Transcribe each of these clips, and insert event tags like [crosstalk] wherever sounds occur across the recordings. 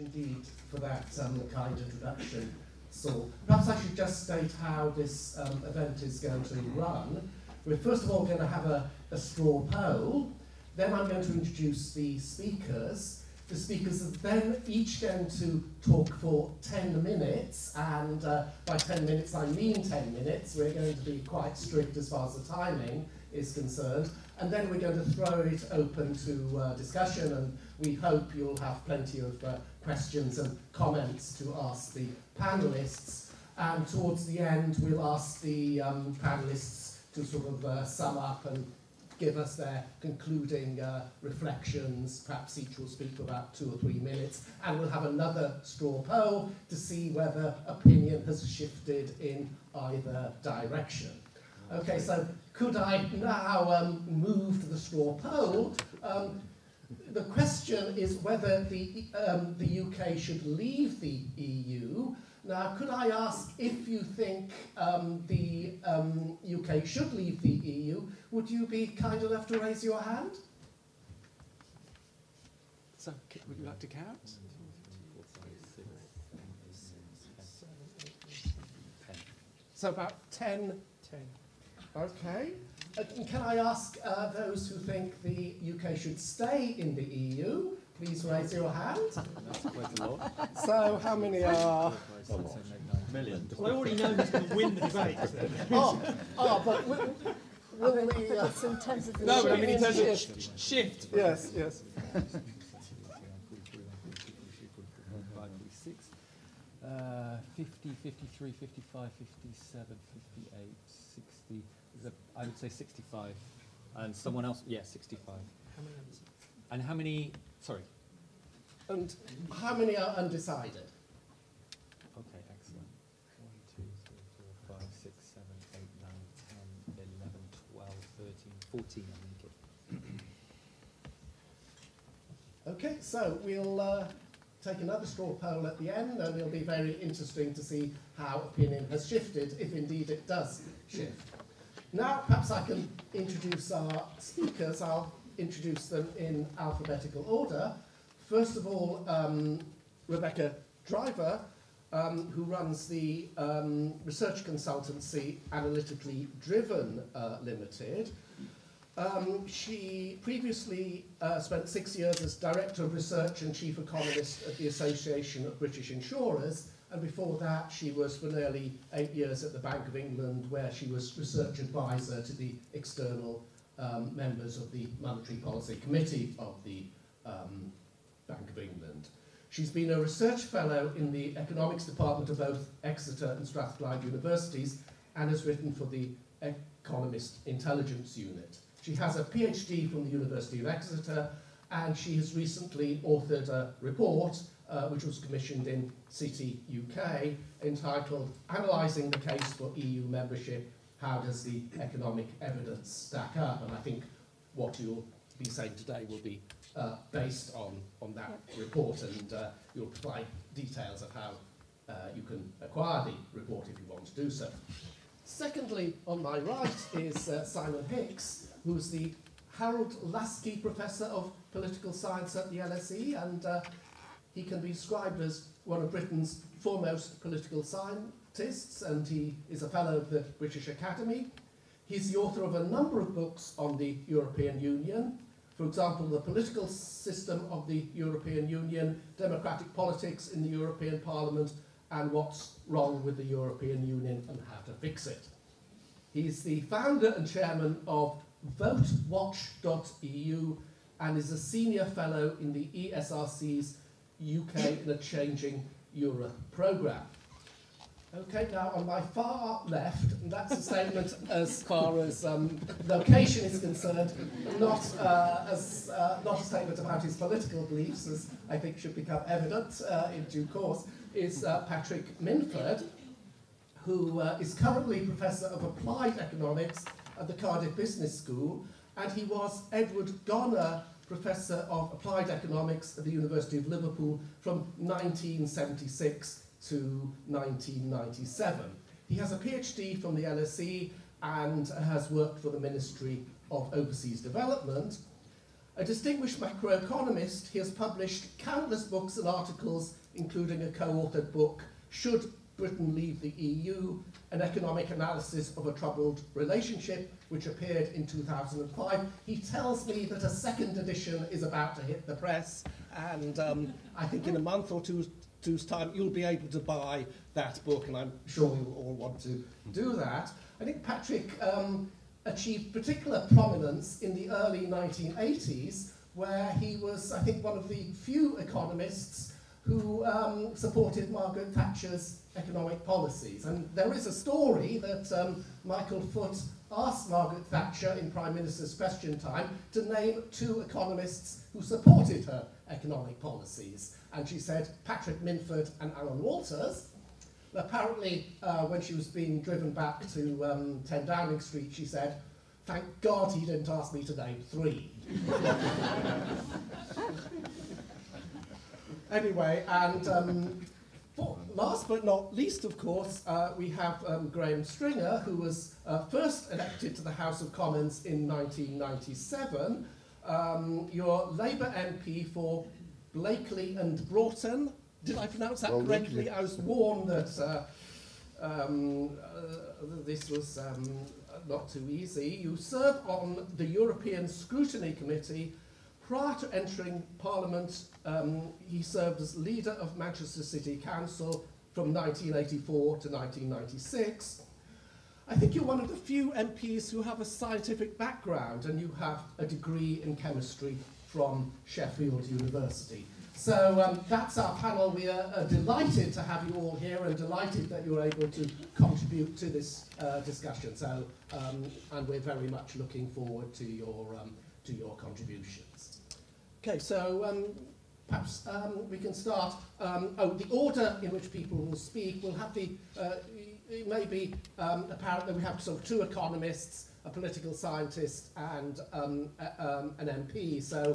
indeed for that um, kind introduction. So perhaps I should just state how this um, event is going to run. We're first of all going to have a, a straw poll. Then I'm going to introduce the speakers. The speakers are then each going to talk for 10 minutes, and uh, by 10 minutes I mean 10 minutes. We're going to be quite strict as far as the timing is concerned. And then we're going to throw it open to uh, discussion, and we hope you'll have plenty of uh, questions and comments to ask the panelists. And towards the end, we'll ask the um, panelists to sort of uh, sum up and give us their concluding uh, reflections. Perhaps each will speak for about two or three minutes, and we'll have another straw poll to see whether opinion has shifted in either direction. Okay, so could I now um, move to the straw poll? Um, the question is whether the, um, the UK should leave the EU. Now, could I ask if you think um, the um, UK should leave the EU? Would you be kind enough to raise your hand? So, would you like to count? So about 10. 10. Okay. Uh, can I ask uh, those who think the UK should stay in the EU? Please raise your hand. So how many are? Million. Well, I already know who's going to win the debate. oh, [laughs] [laughs] oh, but will, will we? Uh, in terms of the No, but I mean in terms of shift. shift. Yes, yes. [laughs] Uh, 50, 53, 55, 57, 58, 60. Is a, I would say 65. And someone else, yeah, 65. How many And how many, sorry. And how many are undecided? Okay, excellent. 1, 2, 3, 4, 5, 6, 7, 8, 9, 10, 11, 12, 13, 14, I think it. Okay, so we'll uh, take another straw poll at the end, and it'll be very interesting to see how opinion has shifted, if indeed it does shift. Now, perhaps I can introduce our speakers. I'll introduce them in alphabetical order. First of all, um, Rebecca Driver, um, who runs the um, research consultancy Analytically Driven uh, Limited. Um, she previously uh, spent six years as Director of Research and Chief Economist at the Association of British Insurers, and before that she was for nearly eight years at the Bank of England, where she was Research Advisor to the external um, members of the Monetary Policy Committee of the um, Bank of England. She's been a research fellow in the economics department of both Exeter and Strathclyde universities and has written for the Economist Intelligence Unit. She has a PhD from the University of Exeter and she has recently authored a report uh, which was commissioned in City UK entitled Analysing the Case for EU Membership, How Does the Economic Evidence Stack Up? And I think what you'll be saying today will be uh, based on, on that report and uh, you'll provide details of how uh, you can acquire the report if you want to do so. Secondly, on my right is uh, Simon Hix, who's the Harold Laski Professor of Political Science at the LSE, and uh, he can be described as one of Britain's foremost political scientists, and he is a fellow of the British Academy. He's the author of a number of books on the European Union, for example, the political system of the European Union, democratic politics in the European Parliament, and what's wrong with the European Union and how to fix it. He's the founder and chairman of votewatch.eu and is a senior fellow in the ESRC's UK in a Changing Europe programme. Okay, now on my far left, and that's a statement as far as um, location is concerned, not, uh, as, uh, not a statement about his political beliefs, as I think should become evident uh, in due course, is uh, Patrick Minford, who uh, is currently Professor of Applied Economics at the Cardiff Business School, and he was Edward Gonner Professor of Applied Economics at the University of Liverpool from 1976 to 1997. He has a PhD from the LSE and has worked for the Ministry of Overseas Development. A distinguished macroeconomist, he has published countless books and articles, including a co-authored book, Should Britain Leave the EU? An Economic Analysis of a Troubled Relationship, which appeared in 2005. He tells me that a second edition is about to hit the press, and um, I think in a month or two, two's time, you'll be able to buy that book, and I'm sure you'll all want to do that. I think Patrick um, achieved particular prominence in the early 1980s, where he was, I think, one of the few economists who um, supported Margaret Thatcher's economic policies. And there is a story that um, Michael Foot asked Margaret Thatcher in Prime Minister's question time to name two economists who supported her economic policies. And she said Patrick Minford and Alan Walters. Apparently, uh, when she was being driven back to um, 10 Downing Street, she said, Thank God he didn't ask me to name three. [laughs] anyway, and um, last but not least, of course, uh, we have um, Graham Stringer, who was uh, first elected to the House of Commons in 1997. Um, your Labour MP for Blackley and Broughton. Did I pronounce that Well, correctly? I was warned that uh, um, uh, this was um, not too easy. You serve on the European Scrutiny Committee. Prior to entering Parliament, um, he served as leader of Manchester City Council from 1984 to 1996. I think you're one of the few MPs who have a scientific background and you have a degree in chemistry from Sheffield University. So um, that's our panel. We are uh, delighted to have you all here and delighted that you're able to contribute to this uh, discussion. So, um, and we're very much looking forward to your, um, to your contributions. Okay, so um, perhaps um, we can start. Um, oh, the order in which people will speak will have the, uh, it may be um, apparent that we have sort of two economists, a political scientist and um, a, um, an MP. So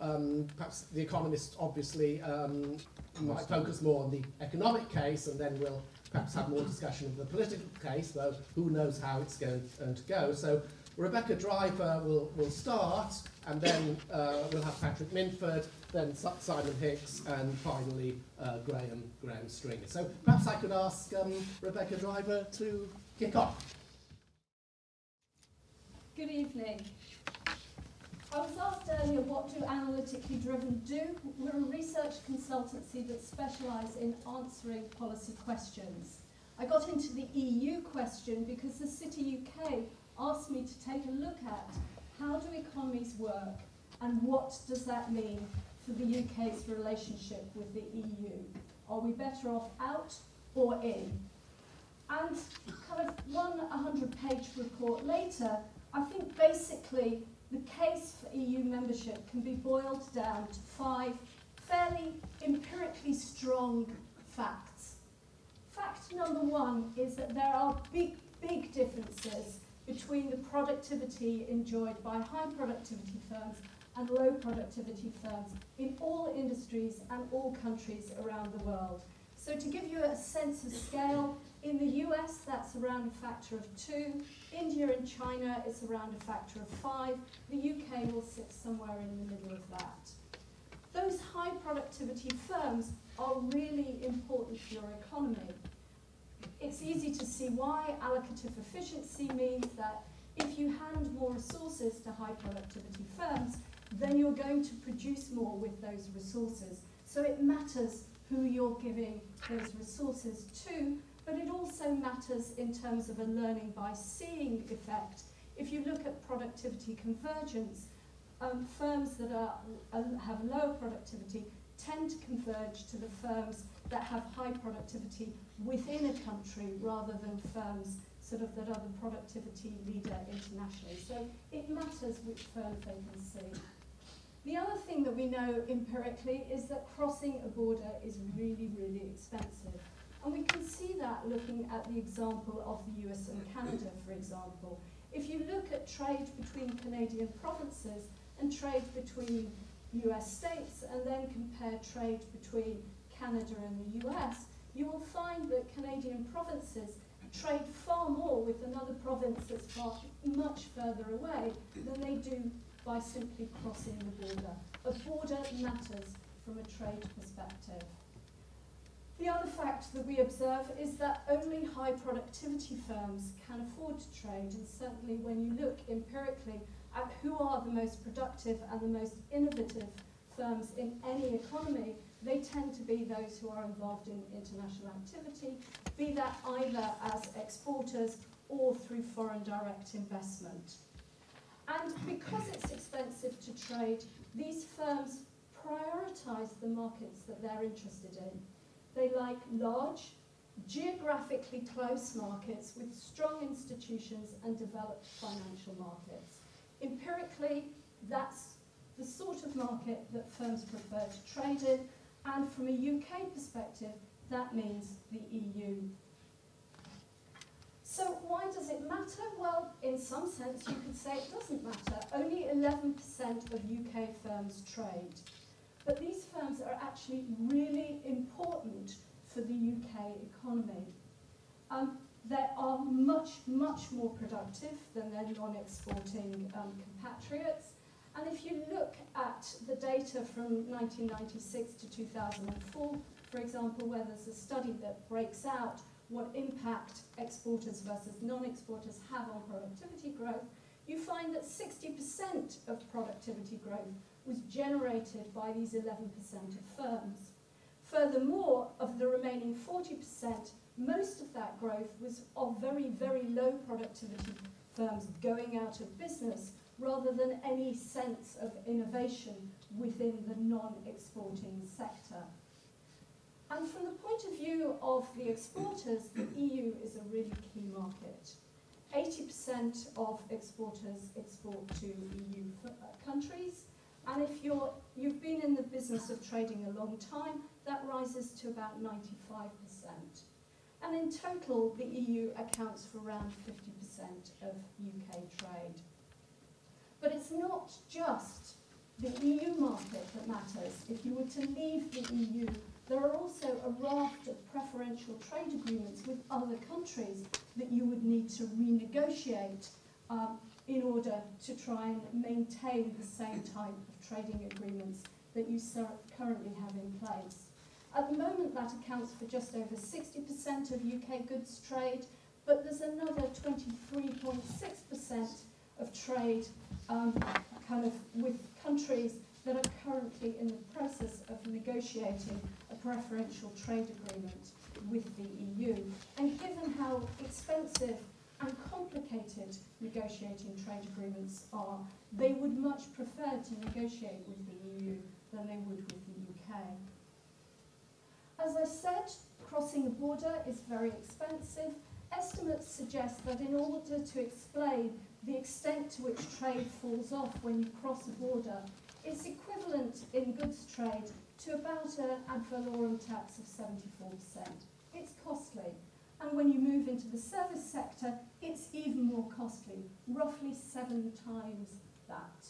um, perhaps the economist obviously um, might focus more on the economic case and then we'll perhaps have more discussion of the political case, though who knows how it's going, going to go. So Rebecca Driver will, will start and then uh, we'll have Patrick Minford, then Simon Hix and finally uh, Graham, Graham Stringer. So perhaps I could ask um, Rebecca Driver to kick off. Good evening. I was asked earlier what do analytically driven do? We're a research consultancy that specialise in answering policy questions. I got into the EU question because the City UK asked me to take a look at how do economies work and what does that mean for the UK's relationship with the EU? Are we better off out or in? And kind of one 100 page report later, I think basically the case for EU membership can be boiled down to five fairly empirically strong facts. Fact number one is that there are big, big differences between the productivity enjoyed by high productivity firms and low productivity firms in all industries and all countries around the world. So to give you a sense of scale, in the US that's around a factor of two, India and China it's around a factor of five, the UK will sit somewhere in the middle of that. Those high productivity firms are really important for your economy. It's easy to see why allocative efficiency means that if you hand more resources to high productivity firms, then you're going to produce more with those resources. So it matters who you're giving those resources to, but it also matters in terms of a learning by seeing effect. If you look at productivity convergence, um, firms that are, uh, have lower productivity tend to converge to the firms that have high productivity within a country rather than firms sort of that are the productivity leader internationally. So it matters which firms they can see. The other thing that we know empirically is that crossing a border is really, really expensive. And we can see that looking at the example of the US and Canada, for example. If you look at trade between Canadian provinces and trade between US states and then compare trade between Canada and the US, you will find that Canadian provinces trade far more with another province that's far much further away than they do by simply crossing the border. A border matters from a trade perspective. The other fact that we observe is that only high productivity firms can afford to trade, and certainly when you look empirically at who are the most productive and the most innovative firms in any economy, they tend to be those who are involved in international activity, be that either as exporters or through foreign direct investment. And because it's expensive to trade, these firms prioritise the markets that they're interested in. They like large, geographically close markets with strong institutions and developed financial markets. Empirically, that's the sort of market that firms prefer to trade in, and from a UK perspective, that means the EU. So why does it matter? Well, in some sense, you could say it doesn't matter. Only 11% of UK firms trade. But these firms are actually really important for the UK economy. Um, they are much, much more productive than their non-exporting um, compatriots. And if you look at the data from 1996 to 2004, for example, where there's a study that breaks out what impact exporters versus non-exporters have on productivity growth, you find that 60% of productivity growth was generated by these 11% of firms. Furthermore, of the remaining 40%, most of that growth was of very, very low productivity firms going out of business rather than any sense of innovation within the non-exporting sector. And from the point of view of the exporters, the EU is a really key market. 80% of exporters export to EU countries, and if you're, you've been in the business of trading a long time, that rises to about 95%. And in total, the EU accounts for around 50% of UK trade. But it's not just the EU market that matters. If you were to leave the EU, there are also a raft of preferential trade agreements with other countries that you would need to renegotiate um, in order to try and maintain the same type of trading agreements that you currently have in place. At the moment, that accounts for just over 60% of UK goods trade, but there's another 23.6% of trade um, kind of with countries that are currently in the process of negotiating a preferential trade agreement with the EU. And given how expensive and complicated negotiating trade agreements are, they would much prefer to negotiate with the EU than they would with the UK. As I said, crossing a border is very expensive. Estimates suggest that in order to explain the extent to which trade falls off when you cross a border, is equivalent in goods trade to about an ad valorem tax of 74%. It's costly. And when you move into the service sector, it's even more costly, roughly seven times that.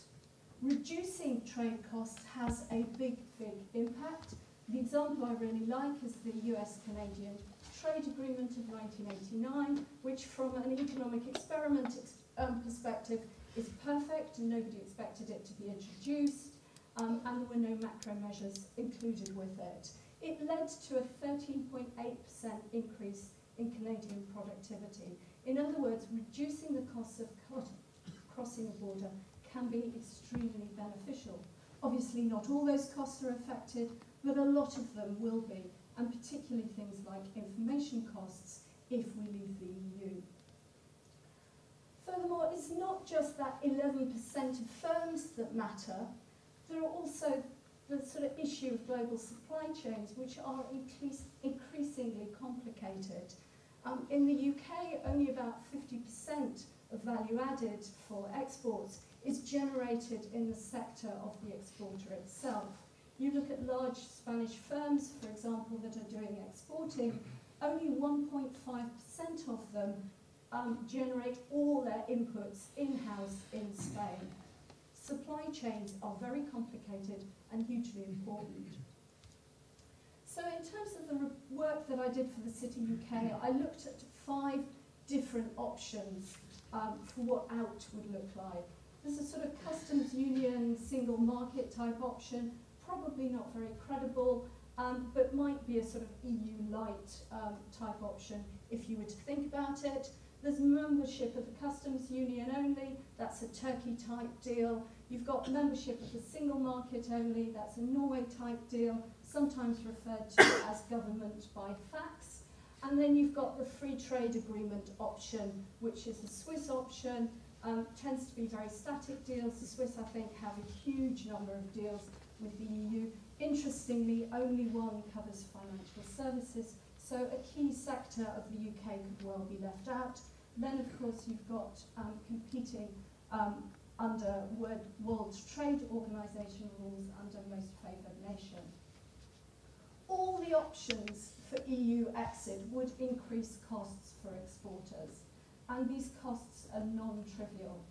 Reducing trade costs has a big, big impact. The example I really like is the US-Canadian Trade Agreement of 1989, which from an economic experiment um, perspective is perfect and nobody expected it to be introduced um, and there were no macro measures included with it. It led to a 13.8% increase in Canadian productivity. In other words, reducing the costs of crossing a border can be extremely beneficial. Obviously, not all those costs are affected, but a lot of them will be, and particularly things like information costs if we leave the EU. Furthermore, it's not just that 11% of firms that matter, there are also the sort of issue of global supply chains, which are increase, increasingly complicated. Um, in the UK, only about 50% of value added for exports is generated in the sector of the exporter itself. You look at large Spanish firms, for example, that are doing exporting, only 1.5% of them um, generate all their inputs in-house in Spain. Supply chains are very complicated and hugely important. So in terms of the work that I did for the City UK, I looked at five different options um, for what out would look like. There's a sort of customs union, single market type option, probably not very credible, um, but might be a sort of EU light um, type option if you were to think about it. There's membership of the customs union only, that's a Turkey type deal. You've got membership of the single market only, that's a Norway type deal, sometimes referred to [coughs] as government by fax. And then you've got the free trade agreement option, which is a Swiss option, um, tends to be very static deals. The Swiss, I think, have a huge number of deals with the EU. Interestingly, only one covers financial services, so a key sector of the UK could well be left out. Then, of course, you've got um, competing um, under World, Trade Organization rules under most favoured nation. All the options for EU exit would increase costs for exporters, and these costs are non-trivial.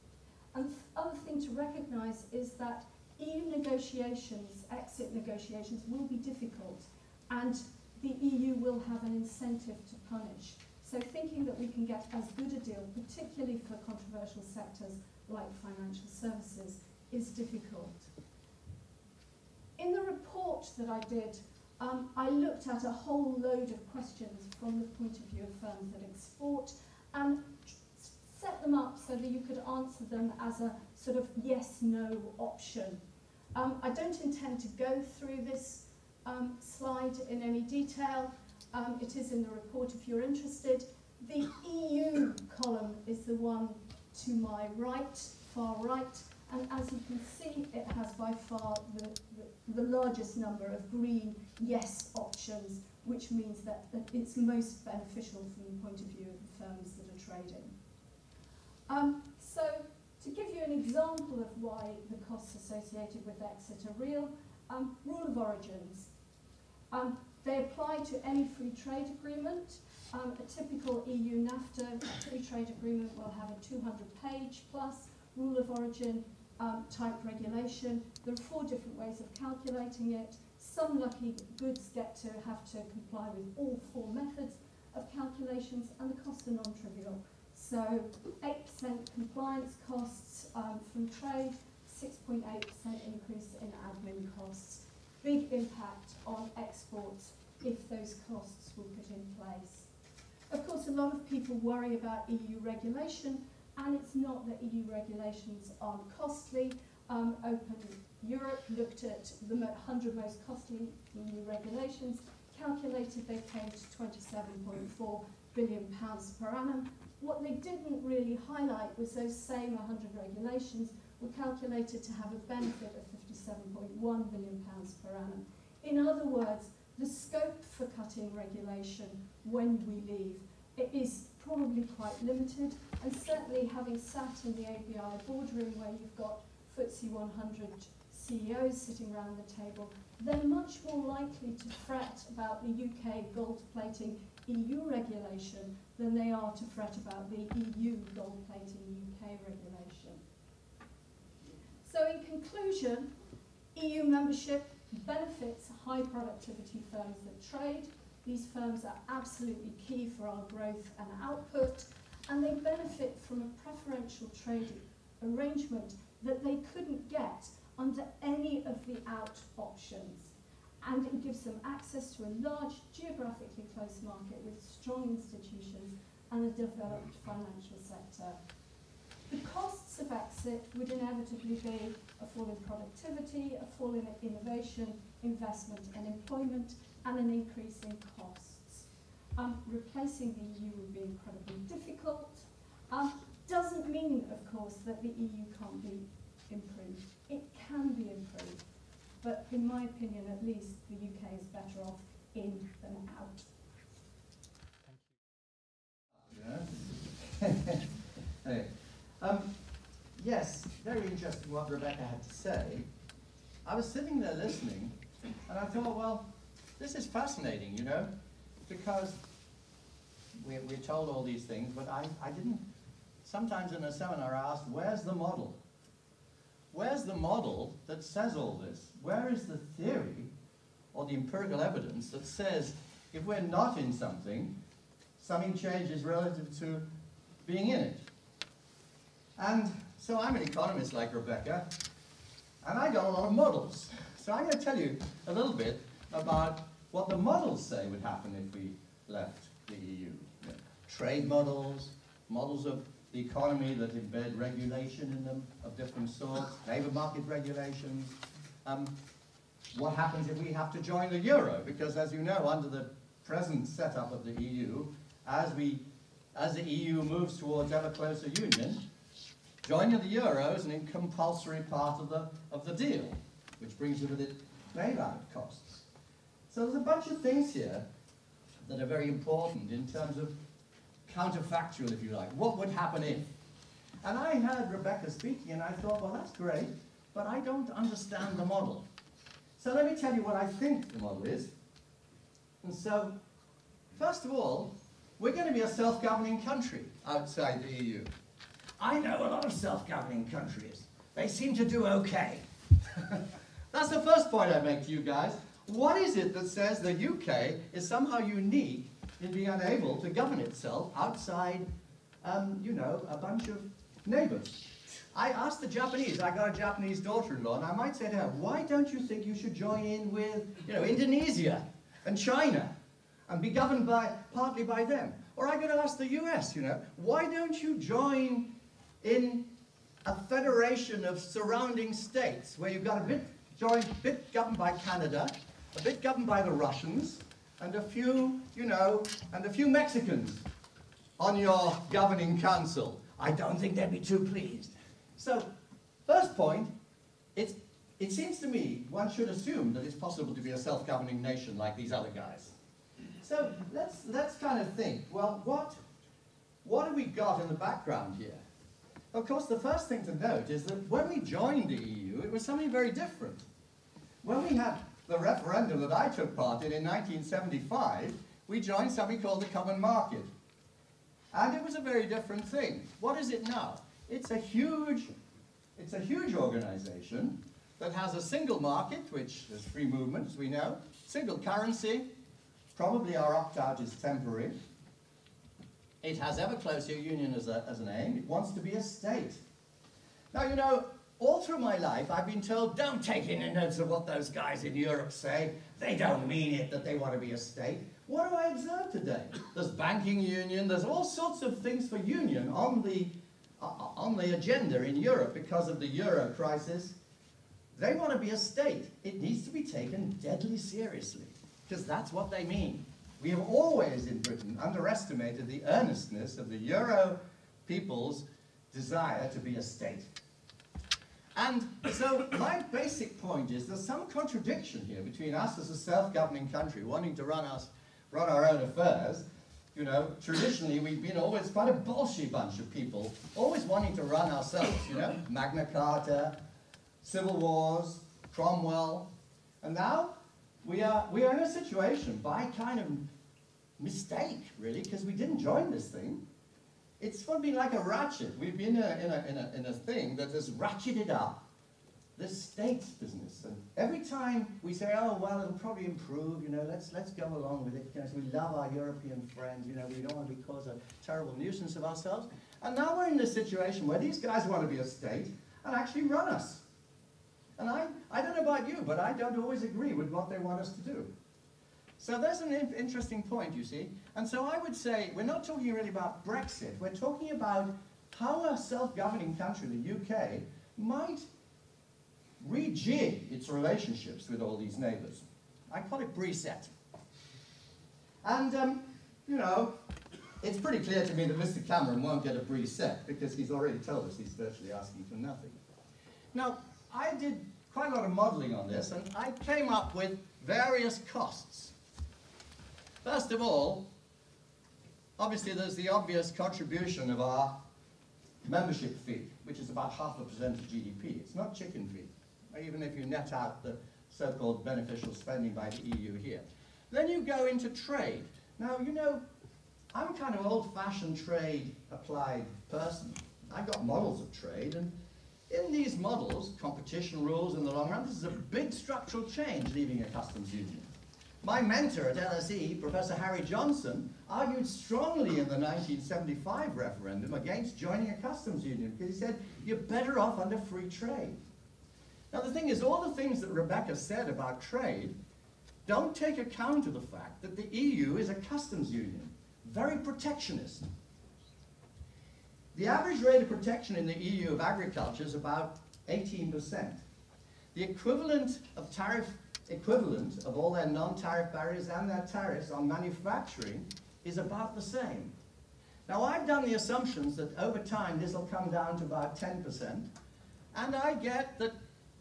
And the other thing to recognise is that EU negotiations, exit negotiations, will be difficult, and the EU will have an incentive to punish. So thinking that we can get as good a deal, particularly for controversial sectors like financial services, is difficult. In the report that I did, um, I looked at a whole load of questions from the point of view of firms that export and set them up so that you could answer them as a sort of yes-no option. Um, I don't intend to go through this um, slide in any detail. Um, it is in the report if you're interested. The EU column is the one to my right, far right, and as you can see, it has by far the, the, the largest number of green yes options, which means that, that it's most beneficial from the point of view of the firms that are trading. Um, so, to give you an example of why the costs associated with exit are real, um, rule of origins. Um, they apply to any free trade agreement. Um, a typical EU NAFTA free trade agreement will have a 200 page plus rule of origin um, type regulation. There are four different ways of calculating it. Some lucky goods get to have to comply with all four methods of calculations and the costs are non-trivial. So 8% compliance costs um, from trade, 6.8% increase in admin costs. Big impact on exports if those costs were put in place. Of course, a lot of people worry about EU regulation, and it's not that EU regulations aren't costly. Um, Open Europe looked at the 100 most costly EU regulations, calculated they came to 27.4 billion pounds per annum. What they didn't really highlight was those same 100 regulations were calculated to have a benefit of 57.1 billion pounds per annum. In other words, the scope for cutting regulation when we leave it is probably quite limited, and certainly having sat in the ABI boardroom where you've got FTSE 100 CEOs sitting around the table, they're much more likely to fret about the UK gold plating EU regulation than they are to fret about the EU gold plating UK regulation. So in conclusion, EU membership benefits high productivity firms that trade. These firms are absolutely key for our growth and output, and they benefit from a preferential trade arrangement that they couldn't get under any of the out options. And it gives them access to a large, geographically close market with strong institutions and a developed financial sector. The costs of exit would inevitably be a fall in productivity, a fall in innovation, investment and employment, and an increase in costs. Um, replacing the EU would be incredibly difficult. Um, doesn't mean, of course, that the EU can't be improved. It can be improved. But in my opinion, at least, the UK is better off in than out. Yeah. [laughs] hey. Um, yes, very interesting what Rebecca had to say. I was sitting there listening, and I thought, well, this is fascinating, you know, because we're, we're told all these things, but I, I didn't, sometimes in a seminar I asked, where's the model? Where's the model that says all this? Where is the theory or the empirical evidence that says if we're not in something, something changes relative to being in it? And so I'm an economist like Rebecca, and I got a lot of models. So I'm going to tell you a little bit about what the models say would happen if we left the EU. Trade models, models of the economy that embed regulation in them of different sorts, labour market regulations. Um, what happens if we have to join the euro? Because as you know, under the present setup of the EU, as, we, as the EU moves towards ever closer union, joining the euro is an compulsory part of the, of the deal, which brings with it bailout costs. So there's a bunch of things here that are very important in terms of counterfactual, if you like. What would happen if? And I heard Rebecca speaking, and I thought, well, that's great, but I don't understand the model. So let me tell you what I think the model is. And so, first of all, we're going to be a self-governing country outside the EU. I know a lot of self-governing countries. They seem to do okay. [laughs] That's the first point I make to you guys. What is it that says the UK is somehow unique in being unable to govern itself outside, um, you know, a bunch of neighbors? I asked the Japanese, I got a Japanese daughter-in-law, and I might say to her, why don't you think you should join in with, you know, Indonesia and China and be governed by, partly by them? Or I could ask the US, you know, why don't you join in a federation of surrounding states where you've got a bit joined, bit governed by Canada, a bit governed by the Russians, and a few, you know, and a few Mexicans on your governing council. I don't think they'd be too pleased. So, first point, it's, it seems to me one should assume that it's possible to be a self-governing nation like these other guys. So let's, let's kind of think, well, what, what have we got in the background here? Of course, the first thing to note is that when we joined the EU, it was something very different. When we had the referendum that I took part in in 1975, we joined something called the Common Market. And it was a very different thing. What is it now? It's a huge, it's a huge organization that has a single market, which is free movement, as we know, single currency, probably our opt-out is temporary. It has ever closer union as, a, as an aim. It wants to be a state. Now, you know, all through my life, I've been told, don't take any notes of what those guys in Europe say. They don't mean it that they want to be a state. What do I observe today? There's banking union, there's all sorts of things for union on the, uh, on the agenda in Europe because of the euro crisis. They want to be a state. It needs to be taken deadly seriously because that's what they mean. We have always in Britain underestimated the earnestness of the euro people's desire to be a state. And so my basic point is there's some contradiction here between us as a self-governing country wanting to run us run our own affairs. You know, traditionally we've been always quite a bolshy bunch of people, always wanting to run ourselves, you know, Magna Carta, civil wars, Cromwell, and now we are, we are in a situation by kind of mistake, really, because we didn't join this thing. It's sort of been like a ratchet. We've been in a, in a, in a, in a thing that has ratcheted up the state's business. And every time we say, oh, well, it'll probably improve, you know, let's, let's go along with it because we love our European friends, you know, we don't want to cause a terrible nuisance of ourselves. And now we're in this situation where these guys want to be a state and actually run us. And I, I don't know about you, but I don't always agree with what they want us to do. So there's an interesting point, you see. And so I would say, we're not talking really about Brexit. We're talking about how a self-governing country, the UK, might rejig its relationships with all these neighbours. I call it reset. And, um, you know, it's pretty clear to me that Mr. Cameron won't get a reset because he's already told us he's virtually asking for nothing. Now, I did quite a lot of modelling on this, and I came up with various costs. First of all, obviously there's the obvious contribution of our membership fee, which is about half a percent of GDP. It's not chicken feed even if you net out the so-called beneficial spending by the EU here. Then you go into trade. Now, you know, I'm kind of old-fashioned trade applied person. I've got models of trade, and in these models, competition rules in the long run, this is a big structural change leaving a customs union. My mentor at LSE, Professor Harry Johnson, argued strongly in the 1975 referendum against joining a customs union because he said, you're better off under free trade. Now the thing is, all the things that Rebecca said about trade don't take account of the fact that the EU is a customs union, very protectionist. The average rate of protection in the EU of agriculture is about 18%. The equivalent of tariff equivalent of all their non-tariff barriers and their tariffs on manufacturing is about the same. Now I've done the assumptions that over time this will come down to about 10%, and I get that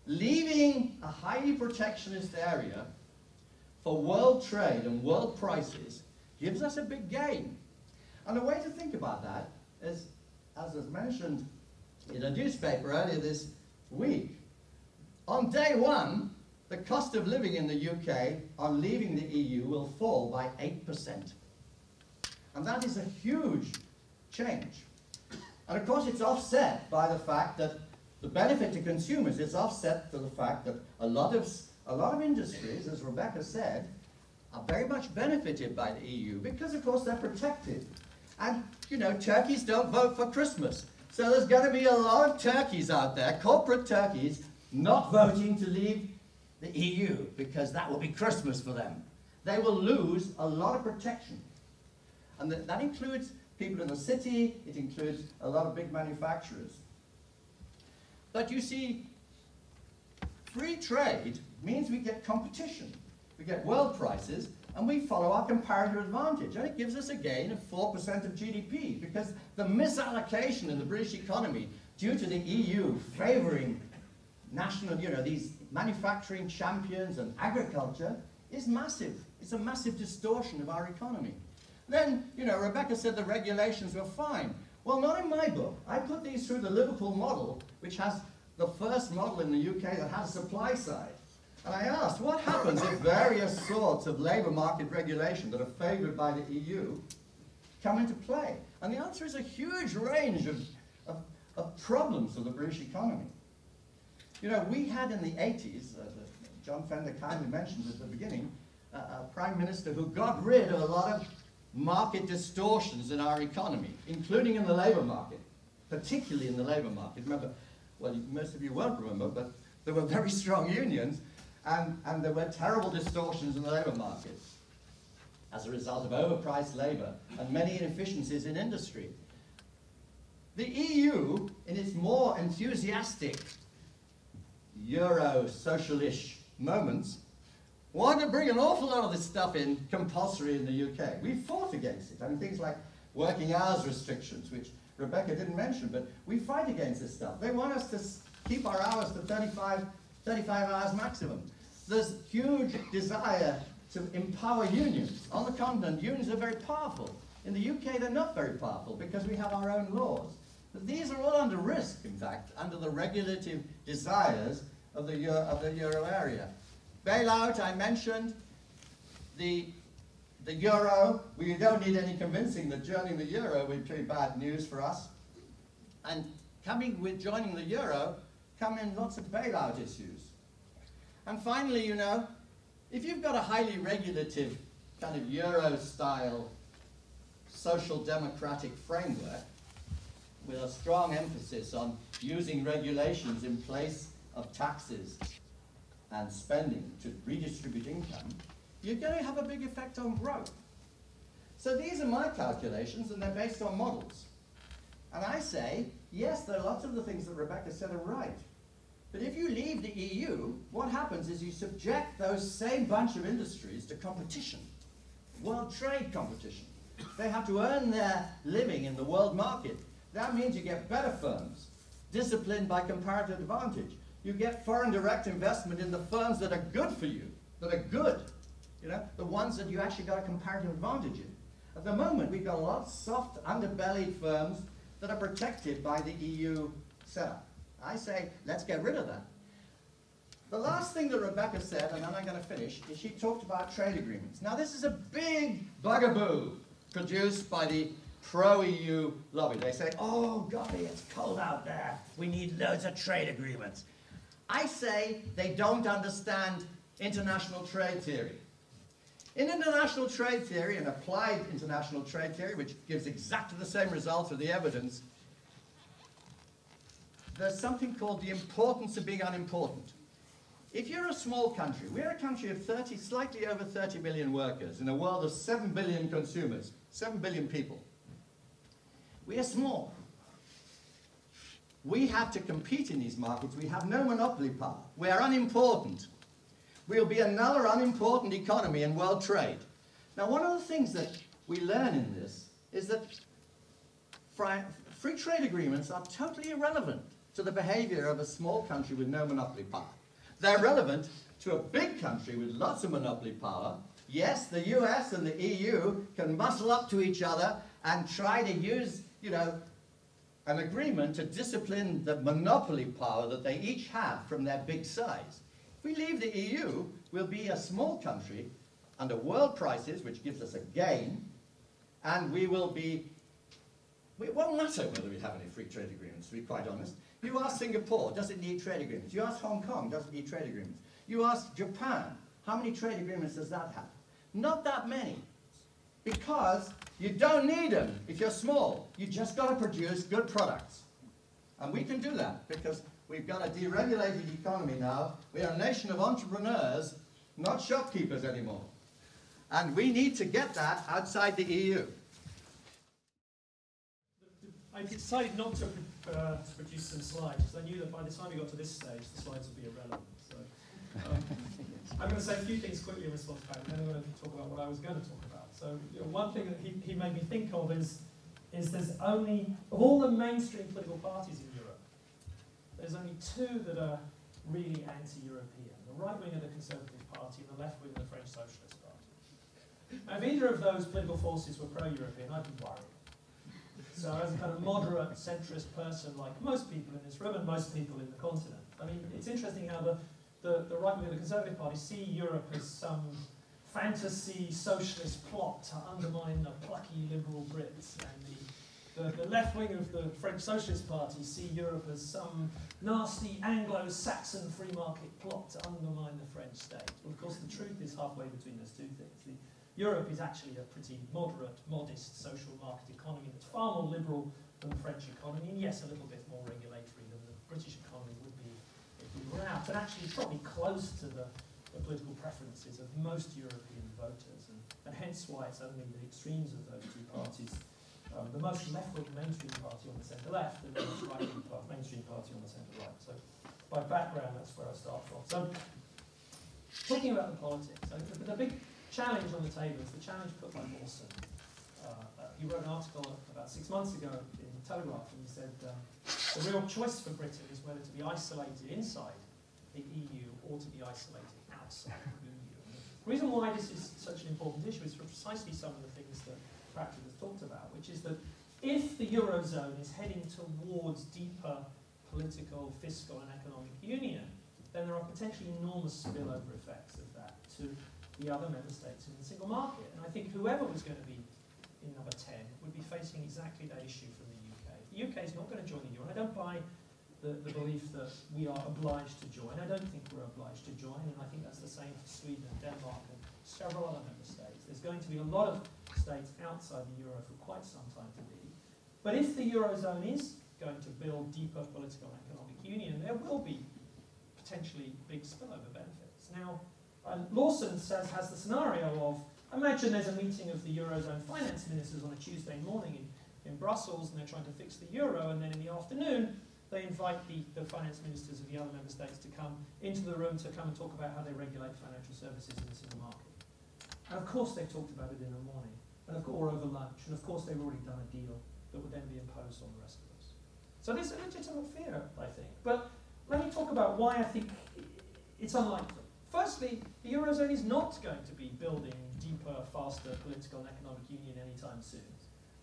leaving a highly protectionist area for world trade and world prices gives us a big gain. And a way to think about that is, as was mentioned in a newspaper earlier this week, on day one, the cost of living in the UK on leaving the EU will fall by 8%. And that is a huge change. And of course it's offset by the fact that the benefit to consumers is offset to the fact that a lot of, a lot of industries, as Rebecca said, are very much benefited by the EU because of course they're protected. And you know, turkeys don't vote for Christmas. So there's going to be a lot of turkeys out there, corporate turkeys, not voting to leave the EU because that will be Christmas for them. They will lose a lot of protection. And that, that includes people in the city, it includes a lot of big manufacturers. But you see, free trade means we get competition. We get world prices, and we follow our comparative advantage. And it gives us a gain of 4% of GDP, because the misallocation in the British economy due to the EU favouring national, you know, these manufacturing champions and agriculture is massive. It's a massive distortion of our economy. Then, you know, Rebecca said the regulations were fine. Well, not in my book. I put these through the Liverpool model, which has the first model in the UK that has a supply side. I asked, what happens if various sorts of labour market regulation that are favoured by the EU come into play? And the answer is a huge range of, of, of problems for the British economy. You know, we had in the 80s, uh, John Fender kindly mentioned at the beginning, uh, a prime minister who got rid of a lot of market distortions in our economy, including in the labour market, particularly in the labour market. Remember, well, most of you won't remember, but there were very strong unions, and, and there were terrible distortions in the labour market as a result of overpriced labour and many inefficiencies in industry. The EU, in its more enthusiastic Euro socialish moments, wanted to bring an awful lot of this stuff in compulsory in the UK. We fought against it. I mean, things like working hours restrictions, which Rebecca didn't mention, but we fight against this stuff. They want us to keep our hours to 35, 35 hours maximum. There's huge desire to empower unions. On the continent, unions are very powerful. In the UK, they're not very powerful because we have our own laws. But these are all under risk, in fact, under the regulative desires of the, Euro, of the euro area. Bailout, I mentioned. The, the euro, we don't need any convincing that joining the euro would be bad news for us. And coming with joining the euro come in lots of bailout issues. And finally, you know, if you've got a highly regulative kind of euro-style social democratic framework, with a strong emphasis on using regulations in place of taxes and spending to redistribute income, you're going to have a big effect on growth. So these are my calculations, and they're based on models. And I say, yes, there are lots of the things that Rebecca said are right. But if you leave the EU, what happens is you subject those same bunch of industries to competition, world trade competition. They have to earn their living in the world market. That means you get better firms, disciplined by comparative advantage. You get foreign direct investment in the firms that are good for you, that are good. You know, the ones that you actually got a comparative advantage in. At the moment, we've got a lot of soft, underbellied firms that are protected by the EU setup. I say, let's get rid of that. The last thing that Rebecca said, and then I'm going to finish, is she talked about trade agreements. Now, this is a big bugaboo produced by the pro-EU lobby. They say, oh, golly, it's cold out there. We need loads of trade agreements. I say they don't understand international trade theory. In international trade theory and applied international trade theory, which gives exactly the same results of the evidence, there's something called the importance of being unimportant. If you're a small country, we're a country of 30, slightly over 30 million workers in a world of 7 billion consumers, 7 billion people. We are small. We have to compete in these markets. We have no monopoly power. We are unimportant. We'll be another unimportant economy in world trade. Now, one of the things that we learn in this is that free trade agreements are totally irrelevant to the behavior of a small country with no monopoly power. They're relevant to a big country with lots of monopoly power. Yes, the US and the EU can muscle up to each other and try to use, you know, an agreement to discipline the monopoly power that they each have from their big size. We leave the EU, we'll be a small country under world prices, which gives us a gain, and we will be, it won't matter whether we have any free trade agreements, to be quite honest. You ask Singapore, does it need trade agreements? You ask Hong Kong, does it need trade agreements? You ask Japan, how many trade agreements does that have? Not that many. Because you don't need them if you're small. You just got to produce good products. And we can do that because we've got a deregulated economy now. We are a nation of entrepreneurs, not shopkeepers anymore. And we need to get that outside the EU. I decided not to, uh, to produce some slides because I knew that by the time we got to this stage, the slides would be irrelevant. So um, I'm going to say a few things quickly in response to that, and then I'm going to talk about what I was going to talk about. So you know, one thing that he, he made me think of is, is there's only, of all the mainstream political parties in there's only two that are really anti-European. The right wing of the Conservative Party and the left wing of the French Socialist Party. Now, if either of those political forces were pro-European, I'd be worried. So as a kind of moderate, centrist person, like most people in this room and most people in the continent, I mean, it's interesting how the, the, the right wing of the Conservative Party see Europe as some fantasy socialist plot to undermine the plucky liberal Brits, and the, the, the left wing of the French Socialist Party see Europe as some nasty Anglo-Saxon free market plot to undermine the French state. Well, of course, the truth is halfway between those two things. The, Europe is actually a pretty moderate, modest social market economy that's far more liberal than the French economy, and yes, a little bit more regulatory than the British economy would be if we were out, but actually probably close to the, the political preferences of most European voters, and, and, hence why it's only the extremes of those two parties, um, the most left-wing mainstream party on the centre-left, and the most right-wing mainstream party on the centre-right. So by background, that's where I start from. So talking about the politics, so the, the big challenge on the table is the challenge put by Lawson. Uh, uh, he wrote an article about six months ago in the Telegraph, and he said um, the real choice for Britain is whether to be isolated inside the EU or to be isolated outside the EU. The reason why this is such an important issue is for precisely some of the things that Has talked about, which is that if the Eurozone is heading towards deeper political, fiscal and economic union, then there are potentially enormous spillover effects of that to the other member states in the single market. And I think whoever was going to be in number 10 would be facing exactly that issue from the UK. The UK is not going to join the euro. I don't buy the, the belief that we are obliged to join. I don't think we're obliged to join, and I think that's the same for Sweden, Denmark, and several other member states. There's going to be a lot of states outside the euro for quite some time to be. But if the eurozone is going to build deeper political and economic union, there will be potentially big spillover benefits. Now, and Lawson says has the scenario of imagine there's a meeting of the Eurozone finance ministers on a Tuesday morning in, in Brussels and they're trying to fix the euro, and then in the afternoon they invite the, the finance ministers of the other member states to come into the room to come and talk about how they regulate financial services in the single market. And of course they've talked about it in the morning, and of course, or over lunch, and of course they've already done a deal that would then be imposed on the rest of us. So there's a legitimate fear, I think. But let me talk about why I think it's unlikely. Firstly, the Eurozone is not going to be building deeper, faster political and economic union anytime soon.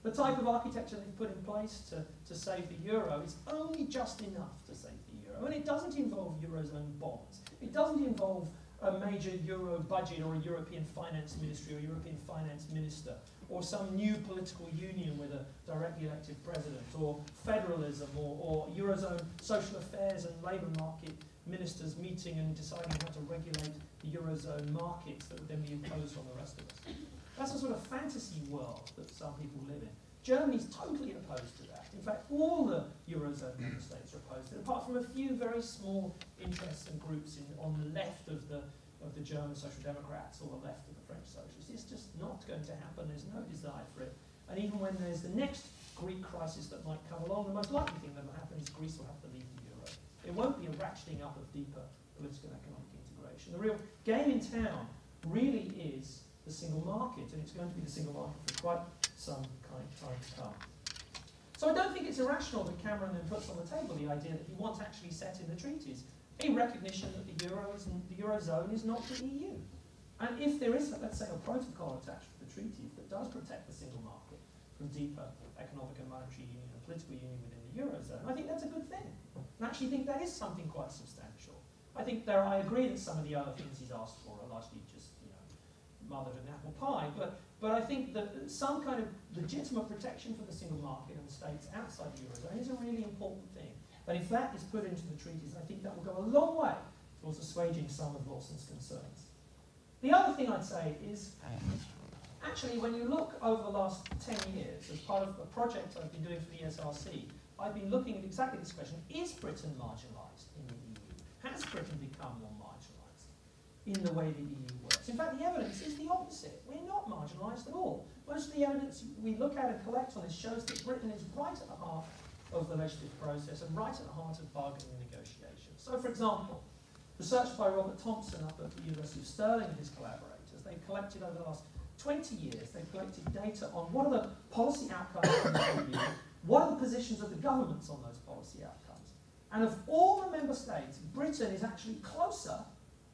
The type of architecture they've put in place to, to save the euro is only just enough to save the euro. And it doesn't involve Eurozone bonds. It doesn't involve a major euro budget or a European finance ministry or European finance minister or some new political union with a directly elected president or federalism or, or Eurozone social affairs and labour market ministers meeting and deciding how to regulate the Eurozone markets that would then be imposed on the rest of us. That's a sort of fantasy world that some people live in. Germany's totally opposed to that. In fact, all the Eurozone member states are opposed to it, apart from a few very small interests and groups in, on the left of the, of the German Social Democrats or the left of the French Socialists. It's just not going to happen. There's no desire for it. And even when there's the next Greek crisis that might come along, the most likely thing that will happen is Greece will have to leave the euro. It won't be a ratcheting up of deeper political and economic integration. The real game in town really is the single market, and it's going to be the single market for quite some kind of time to come. So I don't think it's irrational that Cameron then puts on the table the idea that he wants actually set in the treaties a recognition that the euro is the eurozone is not the EU. And if there is, let's say, a protocol attached to the treaty that does protect the single market from deeper economic and monetary union and political union within the eurozone, I think that's a good thing. And I actually think that is something quite substantial. I think there, I agree that some of the other things he's asked for are largely just, you know, mothered in apple pie, but but I think that some kind of legitimate protection for the single market and the states outside the Eurozone is a really important thing. But if that is put into the treaties, I think that will go a long way towards assuaging some of Lawson's concerns. The other thing I'd say is, actually, when you look over the last 10 years, as part of a project I've been doing for the ESRC, I've been looking at exactly this question. Is Britain marginalised in the EU? Has Britain become more marginalised in the way the EU works? In fact, the evidence is the opposite. We're not marginalised at all. Most of the evidence we look at and collect on this shows that Britain is right at the heart of the legislative process and right at the heart of bargaining and negotiation. So, for example, research by Robert Thomson up at the University of Stirling and his collaborators, they've collected over the last 20 years, they've collected data on what are the policy outcomes of the EU, what are the positions of the governments on those policy outcomes. And of all the member states, Britain is actually closer,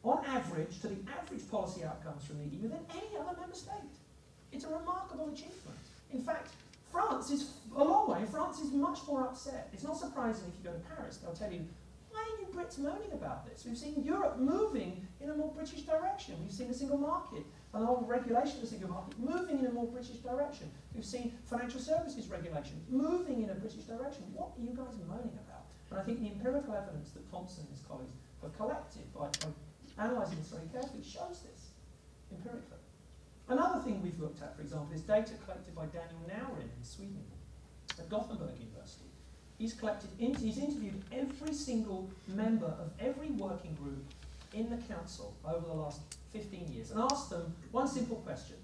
on average, to the average policy outcomes from the EU than any other member state. It's a remarkable achievement. In fact, France is a long way. France is much more upset. It's not surprising if you go to Paris, they'll tell you, why are you Brits moaning about this? We've seen Europe moving in a more British direction. We've seen the single market and the whole regulation of the single market moving in a more British direction. We've seen financial services regulation moving in a British direction. What are you guys moaning about? And I think the empirical evidence that Thomson and his colleagues have collected by, analysing this very carefully shows this empirically. Another thing we've looked at, for example, is data collected by Daniel Naurin in Sweden at Gothenburg. He's collected, he's interviewed every single member of every working group in the council over the last 15 years and asked them one simple question.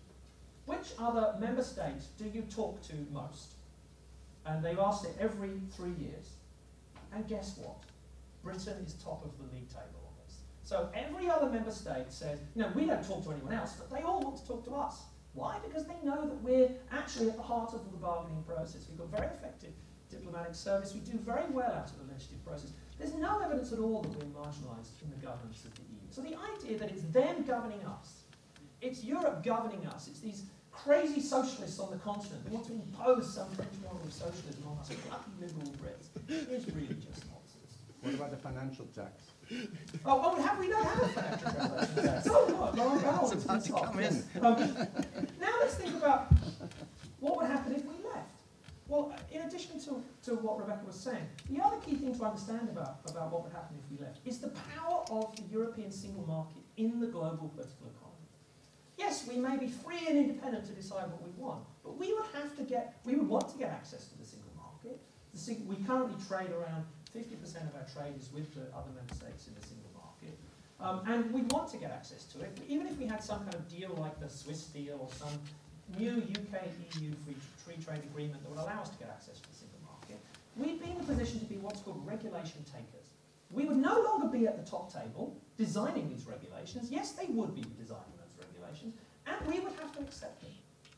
Which other member state do you talk to most? And they've asked it every three years. And guess what? Britain is top of the league table. On this. So every other member state says, you know, we don't talk to anyone else, but they all want to talk to us. Why? Because they know that we're actually at the heart of the bargaining process. We've got very effective diplomatic service. We do very well out of the legislative process. There's no evidence at all that we're marginalised in the governance of the EU. So the idea that it's them governing us, it's Europe governing us, it's these crazy socialists on the continent who want to impose some French model of socialism on us, lucky liberal Brits, is really just nonsense. What about the financial tax? Oh, oh, we have, we don't have a financial transaction tax. Oh, what? Bowles is about to come yes. Um, now let's think about what would happen if we. Well, in addition to, to what Rebecca was saying, the other key thing to understand about, about what would happen if we left is the power of the European single market in the global political economy. Yes, we may be free and independent to decide what we want, but we would have to get, we would want to get access to the single market. The sing, we currently trade around 50% of our trade is with the other member states in the single market. Um, and we want to get access to it. Even if we had some kind of deal like the Swiss deal or some new UK-EU free, free trade agreement that would allow us to get access to the single market, we'd be in a position to be what's called regulation takers. We would no longer be at the top table designing these regulations. Yes, they would be designing those regulations, and we would have to accept them.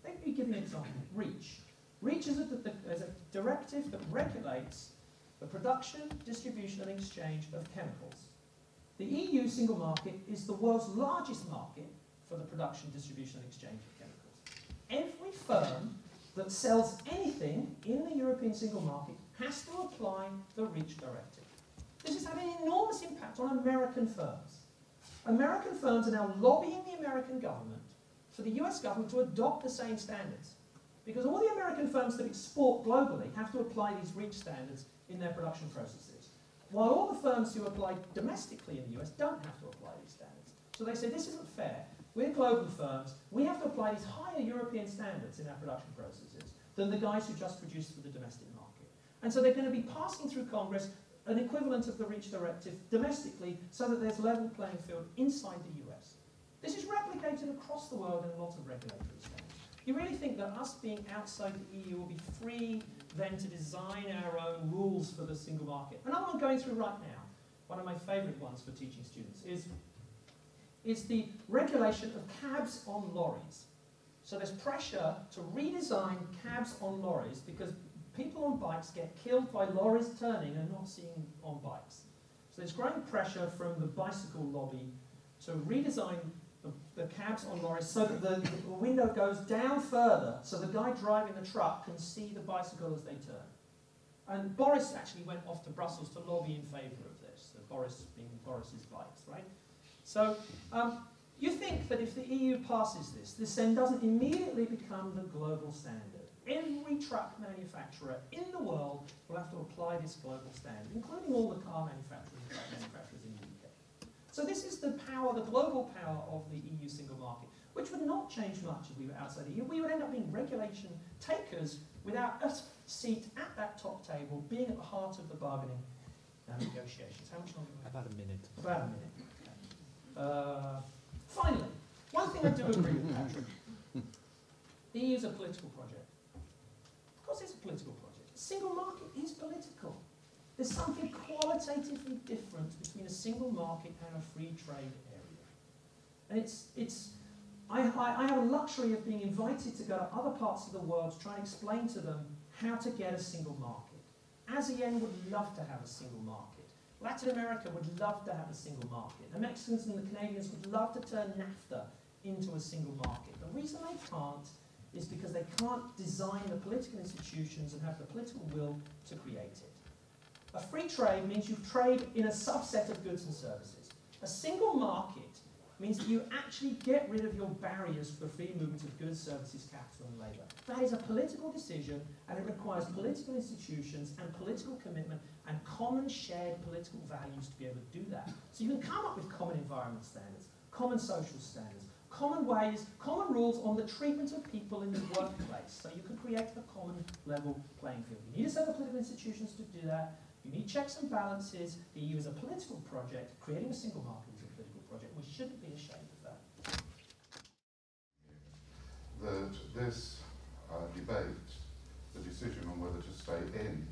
Let me give you an example. REACH. REACH is a, is a directive that regulates the production, distribution and exchange of chemicals. The EU single market is the world's largest market for the production, distribution and exchange of chemicals. Every firm that sells anything in the European single market has to apply the REACH directive. This is having an enormous impact on American firms. American firms are now lobbying the American government for the US government to adopt the same standards. Because all the American firms that export globally have to apply these REACH standards in their production processes. while all the firms who apply domestically in the US don't have to apply these standards. So they say this isn't fair. We're global firms. We have to apply these higher European standards in our production processes than the guys who just produce for the domestic market. And so they're going to be passing through Congress an equivalent of the REACH directive domestically so that there's level playing field inside the US. This is replicated across the world in a lot of regulatory standards. You really think that us being outside the EU will be free then to design our own rules for the single market? Another one going through right now, one of my favourite ones for teaching students, is, is the regulation of cabs on lorries. So there's pressure to redesign cabs on lorries because people on bikes get killed by lorries turning and not seeing on bikes. So there's growing pressure from the bicycle lobby to redesign the, the cabs on lorries so that the, the window goes down further so the guy driving the truck can see the bicycle as they turn. And Boris actually went off to Brussels to lobby in favour of this, the Boris being Boris's bikes, right? So um, you think that if the EU passes this, this then doesn't immediately become the global standard. Every truck manufacturer in the world will have to apply this global standard, including all the car manufacturers and truck manufacturers in the UK. So this is the power, the global power of the EU single market, which would not change much if we were outside the EU. We would end up being regulation takers without a seat at that top table, being at the heart of the bargaining uh, negotiations. How much longer? do we have? About a minute. About a minute. Uh, finally, one thing I do agree with Patrick. The EU is a political project. Of course it's a political project. The single market is political. There's something qualitatively different between a single market and a free trade area. And it's, it's I, I, I have a luxury of being invited to go to other parts of the world to try and explain to them how to get a single market. ASEAN would love to have a single market. Latin America would love to have a single market. The Mexicans and the Canadians would love to turn NAFTA into a single market. The reason they can't is because they can't design the political institutions and have the political will to create it. A free trade means you trade in a subset of goods and services. A single market means that you actually get rid of your barriers for free movement of goods, services, capital and labour. That is a political decision and it requires political institutions and political commitment and common shared political values to be able to do that. So you can come up with common environment standards, common social standards, common ways, common rules on the treatment of people in the workplace. So you can create a common level playing field. You need a set of political institutions to do that. You need checks and balances. The EU is a political project. Creating a single market is a political project. We shouldn't be ashamed of that. that this uh, debate, the decision on whether to stay in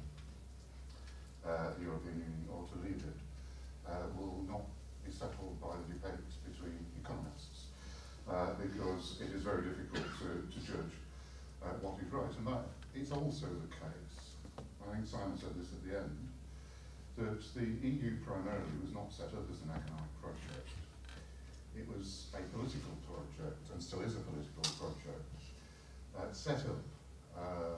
uh, the European Union or to leave it, uh, will not be settled by the debates between economists, uh, because it is very difficult to, to judge uh, what is right. And that is also the case, I think Simon said this at the end, that the EU primarily was not set up as an economic project. It was a political project, and still is a political project, uh, set up uh,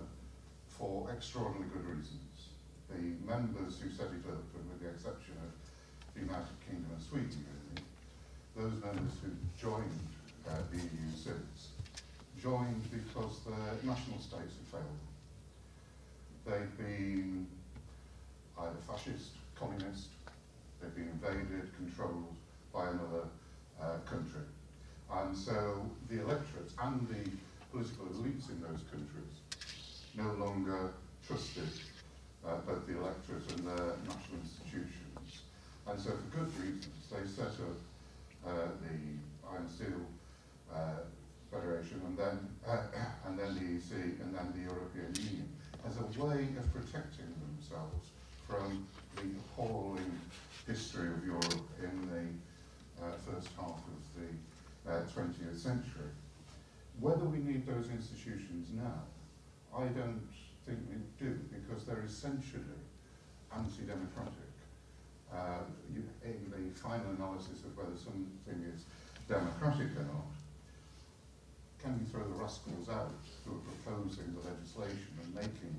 for extraordinarily good reasons. The members who set it up, and with the exception of the United Kingdom and Sweden, really, those members who joined uh, the EU since, joined because their national states had failed. Them. They've been either fascist, communist, they've been invaded, controlled by another uh, country. And so the electorates and the political elites in those countries no longer trusted uh, both the electorate and their national institutions. And so for good reasons, they set up uh, the Iron Steel uh, Federation and then, uh, [coughs] and then the EC and then the European Union as a way of protecting themselves from the appalling history of Europe in the uh, first half of the uh, 20th century. Whether we need those institutions now, I don't think we do, because they're essentially anti-democratic. Uh, in the final analysis of whether something is democratic or not, can you throw the rascals out who are proposing the legislation and making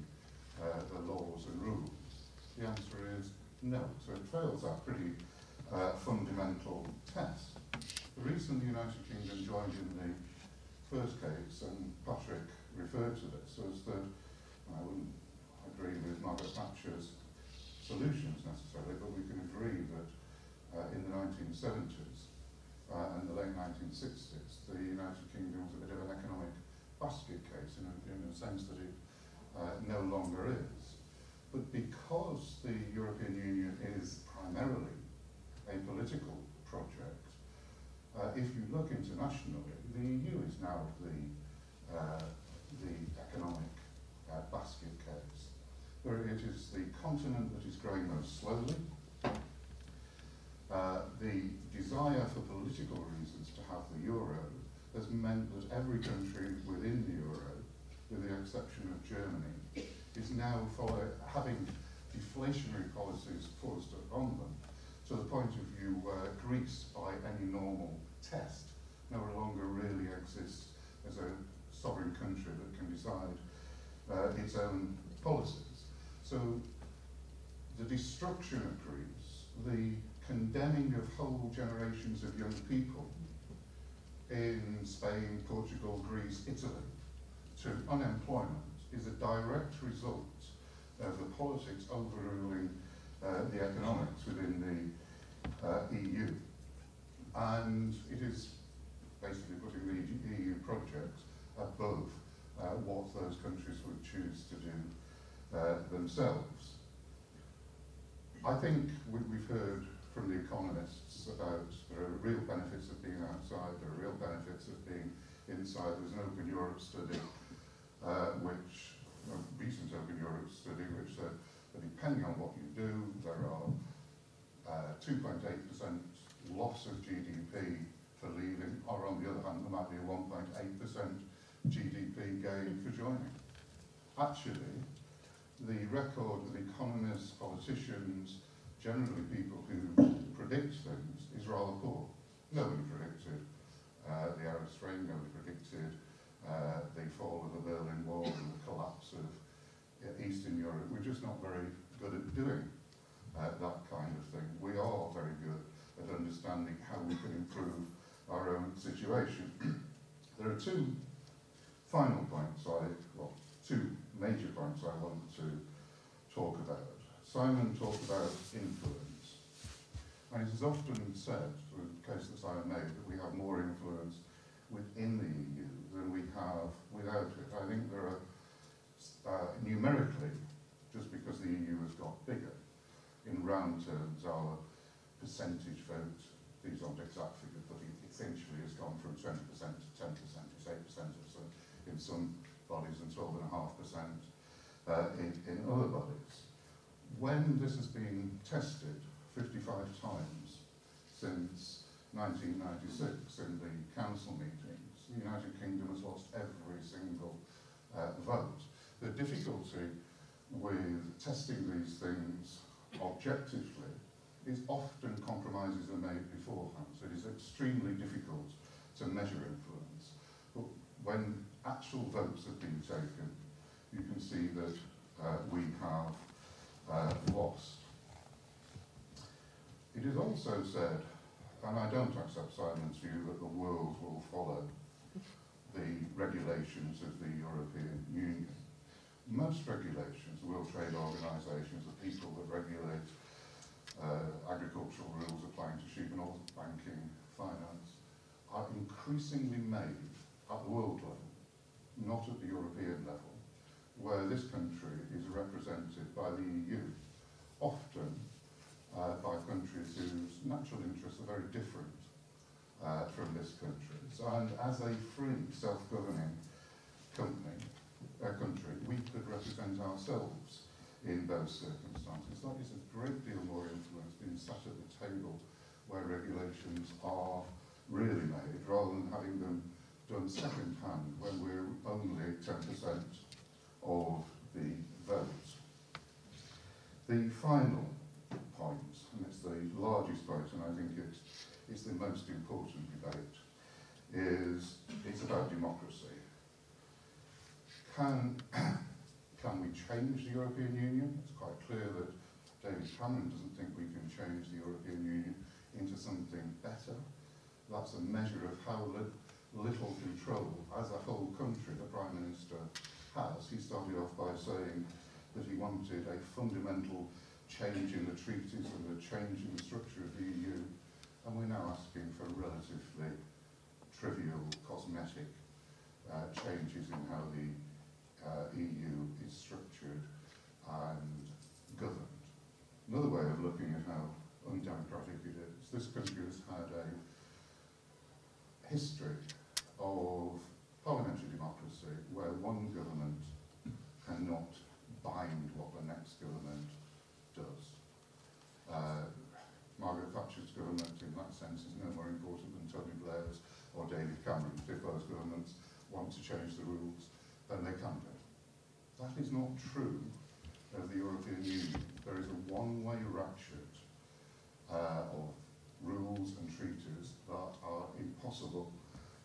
uh, the laws and rules? The answer is no. So it fails that pretty uh, fundamental test. The reason the United Kingdom joined in the first case, and Patrick referred to this, was that I wouldn't agree with Margaret Thatcher's solutions necessarily, but we can agree that uh, in the 1970s uh, and the late 1960s, the United Kingdom was a bit of an economic basket case in a, in a sense that it uh, no longer is. But because the European Union is primarily a political project, uh, if you look internationally, the EU is now the, uh, the economic uh, basket case. Where it is the continent that is growing most slowly. Uh, the desire for political reasons to have the euro has meant that every country within the euro, with the exception of Germany, is now having deflationary policies forced on them to the point of view where Greece, by any normal test, no longer really exists as a sovereign country that can decide uh, its own policies. So the destruction of Greece, the condemning of whole generations of young people in Spain, Portugal, Greece, Italy to unemployment is a direct result of the politics overruling uh, the economics within the uh, EU. And it is basically putting the EU project above uh, what those countries would choose to do uh, themselves. I think we, we've heard from the economists about there are real benefits of being outside, there are real benefits of being inside. There's an Open Europe study uh, which, a recent Open Europe study, which said that depending on what you do, there are 2.8% uh, loss of GDP for leaving, or on the other hand, there might be a 1.8% GDP gain for joining. Actually, the record of economists, politicians, generally people who predict things, is rather poor. Nobody predicted uh, the Arab Spring, nobody predicted uh, the fall of the Berlin Wall and the collapse of Eastern Europe. We're just not very good at doing uh, that kind of thing. We are very good at understanding how we can improve our own situation. [clears throat] there are two final points I, well, two major points I want to talk about. Simon talked about influence. And it is often said, in the case that Simon made, that we have more influence within the EU than we have without it. I think there are, uh, numerically, just because the EU has got bigger, in round terms, our percentage vote, these aren't exact figures, but it essentially has gone from 20% to 10%, it's 8% or so in some bodies and 12.5% uh, in, in other bodies. When this has been tested 55 times since 1996 in the council meetings, the United Kingdom has lost every single uh, vote. The difficulty with testing these things objectively is often compromises are made beforehand. So it is extremely difficult to measure influence. But when actual votes have been taken, you can see that uh, we have uh, lost. It is also said, and I don't accept Simon's view, that the world will follow the regulations of the European Union most regulations, the World Trade Organizations, the people that regulate uh, agricultural rules applying to sheep and all banking, finance, are increasingly made at the world level, not at the European level, where this country is represented by the EU, often uh, by countries whose natural interests are very different uh, from this country's. And as a free, self-governing company, uh, country, we could represent ourselves in those circumstances. That is a great deal more influence being sat at the table where regulations are really made, rather than having them done second hand when we're only 10% of the vote. The final point, and it's the largest point, and I think it's, it's the most important debate, is it's about democracy. Can, [clears throat] can we change the European Union? It's quite clear that David Cameron doesn't think we can change the European Union into something better. That's a measure of how li little control, as a whole country, the Prime Minister has. He started off by saying that he wanted a fundamental change in the treaties and a change in the structure of the EU, and we're now asking for relatively trivial, cosmetic uh, changes in how the EU is structured and governed. Another way of looking at how undemocratic it is, this country has had a history of parliamentary democracy where one government cannot bind what the next government does. Uh, Margaret Thatcher's government in that sense is no more important than Tony Blair's or David Cameron's. If those governments want to change the rules, then they can do. That is not true of the European Union. There is a one-way ratchet uh, of rules and treaties that are impossible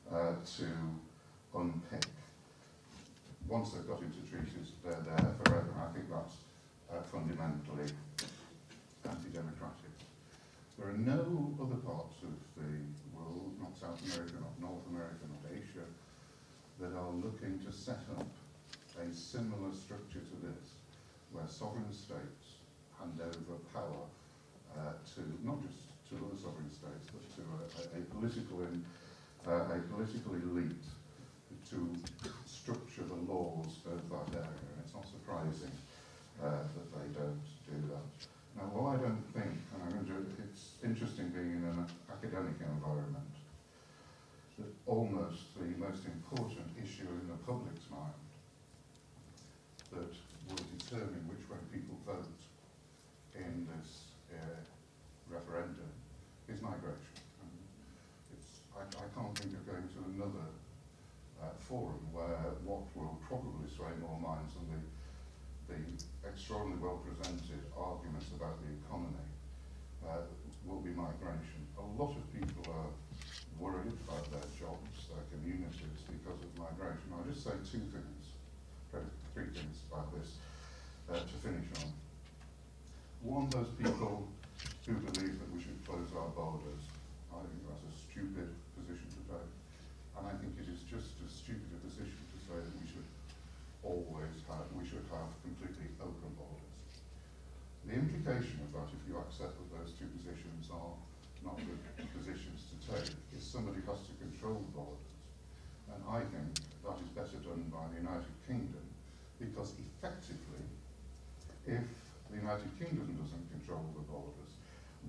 uh, to unpick. Once they've got into treaties, they're there forever. I think that's uh, fundamentally anti-democratic. There are no other parts of the world, not South America, not North America, not Asia, that are looking to set up a similar structure to this, where sovereign states hand over power uh, to not just to other sovereign states, but to a, a, a political in, uh, a political elite to structure the laws of that area. And it's not surprising uh, that they don't do that. Now, while I don't think, and I'm it's interesting being in an academic environment, that almost the most important issue in the public's mind that will determine which way people vote in this uh, referendum is migration. And it's, I, I can't think of going to another uh, forum where what will probably sway more minds than the, the extraordinarily well presented arguments about the economy uh, will be migration. A lot of people are worried about their jobs, their communities because of migration. I'll just say two things, three things about this uh, to finish on. One, those people who believe that we should close our borders. I think that's a stupid position to take. And I think it is just as stupid a position to say that we should always have, we should have completely open borders. The implication of that, if you accept that those two positions are not good positions to take, is somebody has to control the borders. And I think that is better done by the United Kingdom, because if the United Kingdom doesn't control the borders,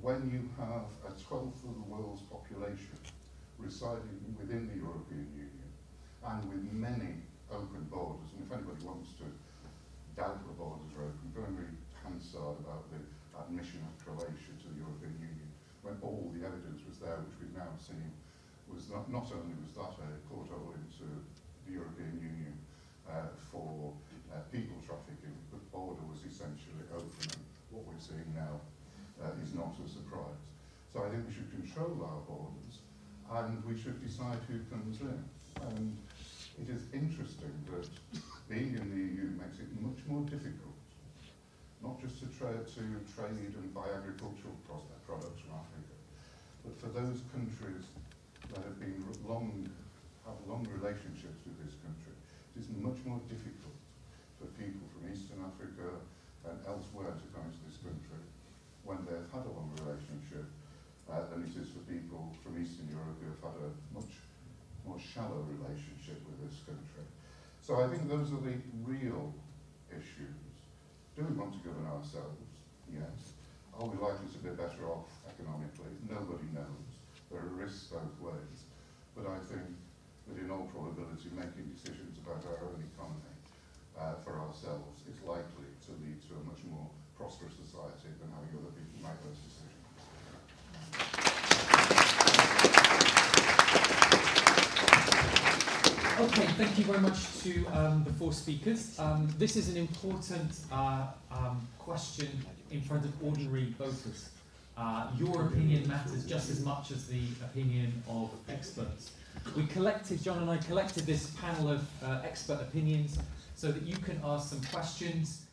when you have a twelfth of the world's population residing within the European Union and with many open borders, and if anybody wants to doubt the borders are open, go and read Hansard about the admission of Croatia to the European Union, when all the evidence was there, which we've now seen, was not, not only was that a porthole into the European Union uh, for uh, people trafficking, the border was essentially open, and what we're seeing now uh, is not a surprise. So I think we should control our borders and we should decide who comes in. And it is interesting that being in the EU makes it much more difficult, not just to, tra to trade and buy agricultural pro products from Africa, but for those countries that have been long, have long relationships with this country, it is much more difficult for people from Eastern Africa and elsewhere to come into country when they've had a long relationship uh, than it is for people from Eastern Europe who have had a much more shallow relationship with this country. So I think those are the real issues. Do we want to govern ourselves? Yes. Are we likely to be better off economically? Nobody knows. There are risks both ways. But I think that in all probability making decisions about our own economy uh, for ourselves is likely to lead to a much more prosperous society than having other people make those decisions. Okay, thank you very much to um, the four speakers. Um, this is an important uh, um, question in front of ordinary voters. Uh, your opinion matters just as much as the opinion of experts. We collected, John and I collected this panel of uh, expert opinions so that you can ask some questions